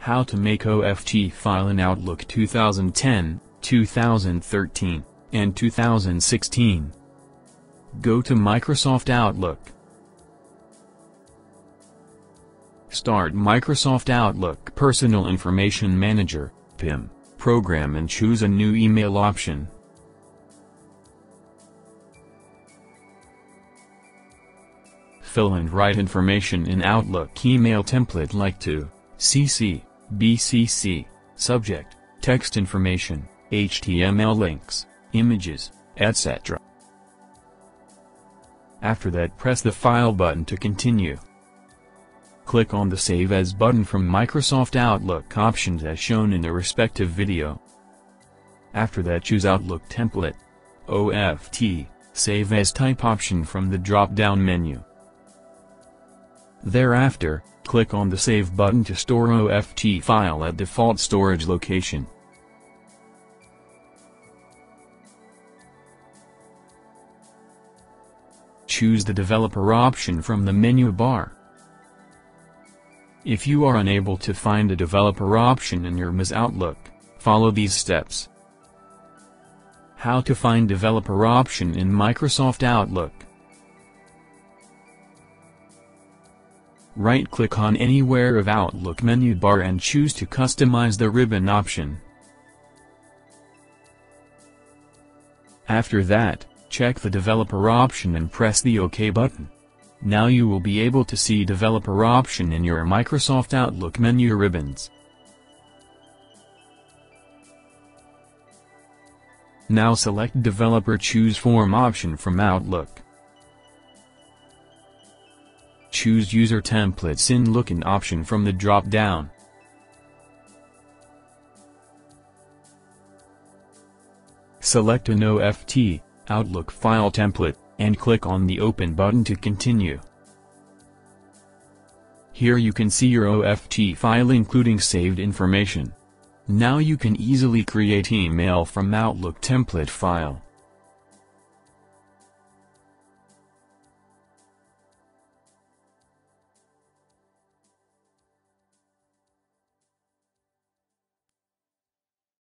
How to make OFT file in Outlook 2010, 2013, and 2016. Go to Microsoft Outlook. Start Microsoft Outlook Personal Information Manager, PIM, program and choose a new email option. Fill and write information in Outlook email template like to, CC, BCC, subject, text information, HTML links, images, etc. After that press the File button to continue. Click on the Save As button from Microsoft Outlook options as shown in the respective video. After that choose Outlook Template, OFT, Save As Type option from the drop-down menu. Thereafter, click on the Save button to store OFT file at default storage location. Choose the developer option from the menu bar. If you are unable to find a developer option in your MS Outlook, follow these steps. How to find developer option in Microsoft Outlook. Right-click on anywhere of Outlook menu bar and choose to customize the ribbon option. After that, check the developer option and press the OK button. Now you will be able to see developer option in your Microsoft Outlook menu ribbons. Now select Developer Choose Form option from Outlook. Choose User Templates in Lookin option from the drop-down. Select an OFT, Outlook file template, and click on the Open button to continue. Here you can see your OFT file including saved information. Now you can easily create email from Outlook template file.